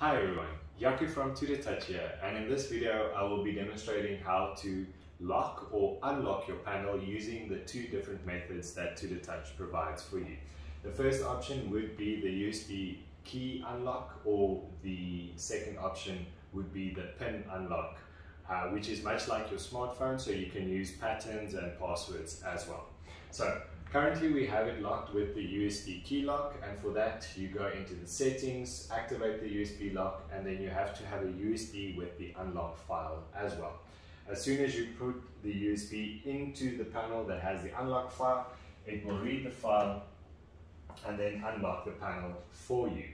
Hi everyone, Yaku from TutorTouch here and in this video I will be demonstrating how to lock or unlock your panel using the two different methods that TutorTouch provides for you. The first option would be the USB key unlock or the second option would be the pin unlock uh, which is much like your smartphone so you can use patterns and passwords as well. So Currently we have it locked with the USB key lock and for that you go into the settings, activate the USB lock and then you have to have a USB with the unlock file as well. As soon as you put the USB into the panel that has the unlock file, it will read the file and then unlock the panel for you.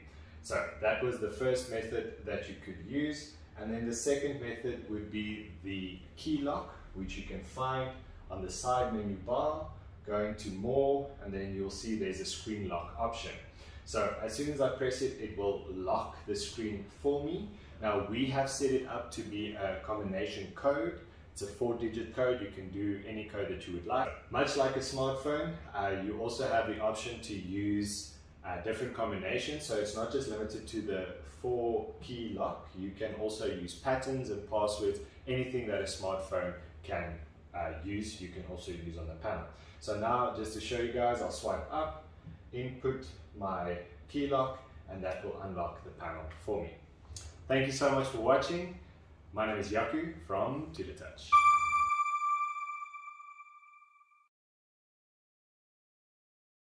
So that was the first method that you could use. And then the second method would be the key lock, which you can find on the side menu bar going to more, and then you'll see there's a screen lock option. So as soon as I press it, it will lock the screen for me. Now we have set it up to be a combination code. It's a four digit code. You can do any code that you would like. Much like a smartphone, uh, you also have the option to use uh, different combinations. So it's not just limited to the four key lock. You can also use patterns and passwords, anything that a smartphone can uh, use, you can also use on the panel. So now just to show you guys, I'll swipe up, input my key lock, and that will unlock the panel for me. Thank you so much for watching. My name is Yaku from TutorTouch.